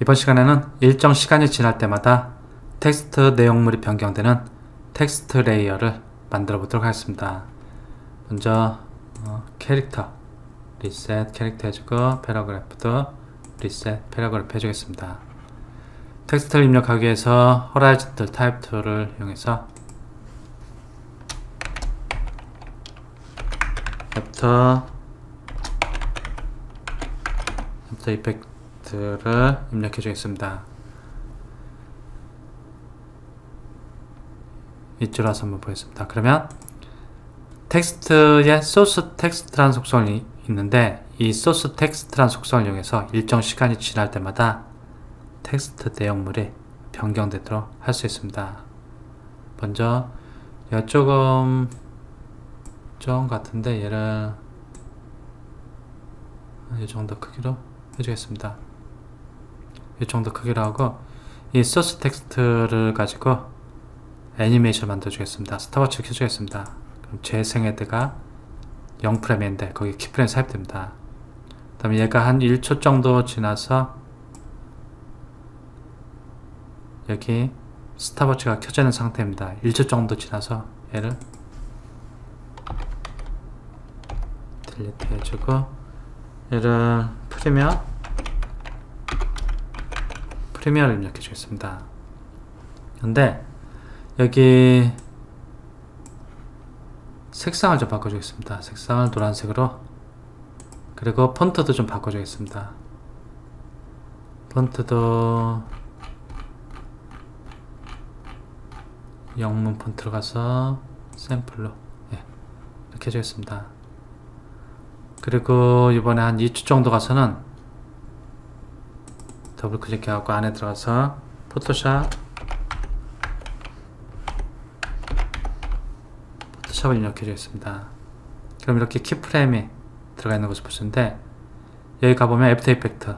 이번 시간에는 일정 시간이 지날 때마다 텍스트 내용물이 변경되는 텍스트 layer를 만들어 보도록 하겠습니다. 먼저 어, Character Reset Character 해주고 Paragraph도 Reset Paragraph 해주겠습니다. 텍스트를 입력하기 위해서 Horizontal Type Tool을 이용해서 After 애프터 이펙트 를 입력해 주겠습니다. 이쪽으로서 한번 보겠습니다. 그러면 텍스트에 소스 텍스트라는 속성이 있는데 이 소스 텍스트라는 속성을 이용해서 일정 시간이 지날 때마다 텍스트 내용물이 변경되도록 할 수 있습니다. 먼저 얘가 조금 좀 같은데 얘를 이 정도 크기로 해주겠습니다. 이 정도 크기로 하고 이 소스 텍스트를 가지고 애니메이션을 만들어 주겠습니다. 스톱워치 켜주겠습니다. 그럼 재생 헤드가 0프레임인데 거기 keyframe 삽입됩니다. 그 다음에 얘가 한 1초 정도 지나서 여기 스톱워치가 켜져 있는 상태입니다. 1초 정도 지나서 얘를 딜리트 해주고 얘를 프리미어 프리미어를 입력해 주겠습니다. 근데 여기 색상을 좀 바꿔주겠습니다. 색상을 노란색으로 그리고 폰트도 좀 바꿔주겠습니다. 폰트도 영문 폰트로 가서 샘플로 예, 이렇게 해주겠습니다. 그리고 이번에 한 2초 정도 가서는 더블 클릭하고 안에 들어가서 포토샵 포토샵을 입력해 주겠습니다. 그럼 이렇게 keyframe이 들어가 있는 것을 보시는데 여기 가보면 애프터 이펙트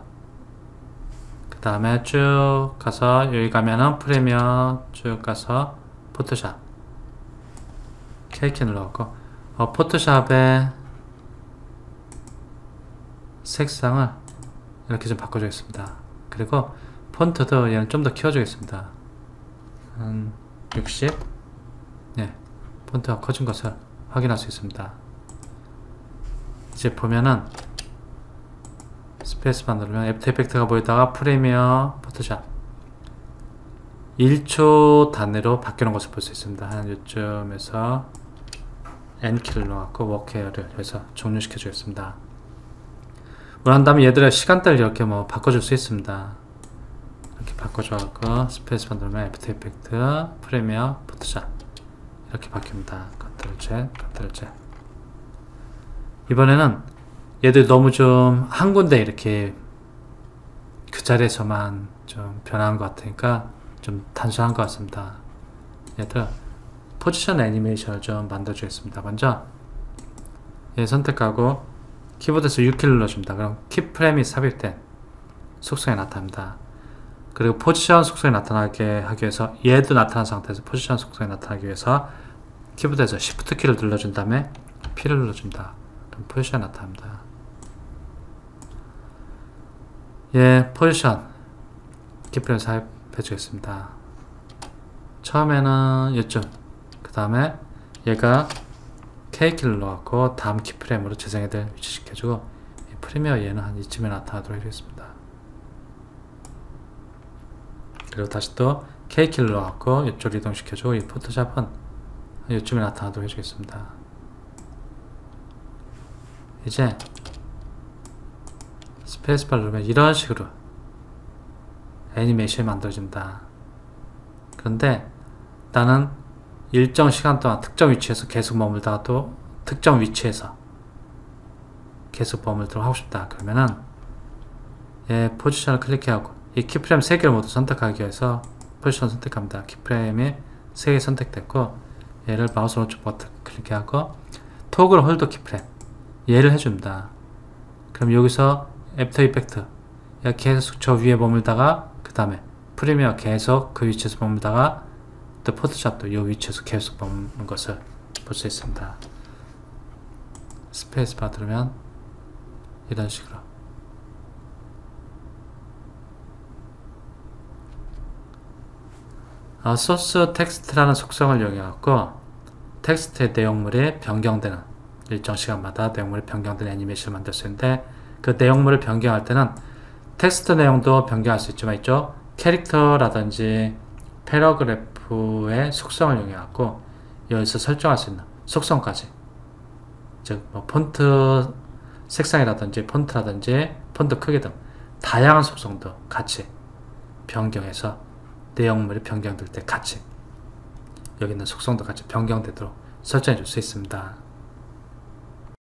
그 다음에 쭉 가서 여기 가면은 프리미어 쭉 가서 포토샵 K키 눌러갖고 어, 포토샵의 색상을 이렇게 좀 바꿔주겠습니다. 그리고 폰트도 얘는 좀 더 키워주겠습니다. 한 60? 네, 폰트가 커진 것을 확인할 수 있습니다. 이제 보면은 스페이스바 누르면 애프터 이펙트가 보이다가 프리미어 포토샵 1초 단위로 바뀌는 것을 볼 수 있습니다. 한 요쯤에서 N키를 눌러갖고 work area를 해서 종료시켜 주겠습니다. 원한 다면 얘들의 시간대를 이렇게 뭐 바꿔줄 수 있습니다. 이렇게 바꿔줘갖고 스페이스바 누르면 애프터 이펙트 프리미어 포토샵 이렇게 바뀝니다. 컨트롤 Z, 컨트롤 Z 이번에는 얘들 너무 좀 한 군데 이렇게 그 자리에서만 좀 변한 것 같으니까 좀 단순한 것 같습니다. 얘들 포지션 애니메이션을 좀 만들어 주겠습니다. 먼저 얘 선택하고 키보드에서 U키를 눌러줍니다. 그럼 keyframe이 삽입된 속성이 나타납니다. 그리고 포지션 속성이 나타나게 하기 위해서 얘도 나타난 상태에서 포지션 속성이 나타나기 위해서 키보드에서 Shift 키를 눌러준 다음에 P를 눌러줍니다. 그럼 포지션이 나타납니다. 예, 포지션 keyframe 삽입해 주겠습니다. 처음에는 이쪽 그 다음에 얘가 K키를 눌러갖고 다음 keyframe으로 재생 헤드 위치시켜주고 프리미어 얘는 한 이쯤에 나타나도록 해주겠습니다. 그리고 다시 또 K키를 넣어갖고 이쪽으로 이동시켜주고 이 포토샵은 이쯤에 나타나도록 해주겠습니다. 이제 스페이스바 누르면 이런 식으로 애니메이션이 만들어진다. 그런데 나는 일정 시간 동안 특정 위치에서 계속 머물다가 또 특정 위치에서 계속 머물도록 하고 싶다. 그러면은 얘 포지션을 클릭해하고 이 keyframe 3개를 모두 선택하기 위해서 포지션 선택합니다. keyframe이 3개 선택됐고 얘를 마우스 오른쪽 버튼 클릭하고 toggle hold keyframe 얘를 해줍니다. 그럼 여기서 애프터 이펙트 계속 저 위에 머물다가 그 다음에 프리미어 계속 그 위치에서 머물다가 또 포토샵도 이 위치에서 계속 머무는 것을 볼 수 있습니다. 스페이스바 누르면 이런 식으로. 어, 소스 텍스트라는 속성을 이용해 갖고 텍스트의 내용물이 변경되는 일정 시간마다 내용물이 변경되는 애니메이션을 만들 수 있는데 그 내용물을 변경할 때는 텍스트 내용도 변경할 수 있지만 있죠. 캐릭터라든지 패러그래프의 속성을 이용해 갖고 여기서 설정할 수 있는 속성까지 즉 뭐 폰트 색상이라든지 폰트라든지 폰트 크기 등 다양한 속성도 같이 변경해서 내용물이 변경될 때 같이 여기 있는 속성도 같이 변경되도록 설정해 줄 수 있습니다.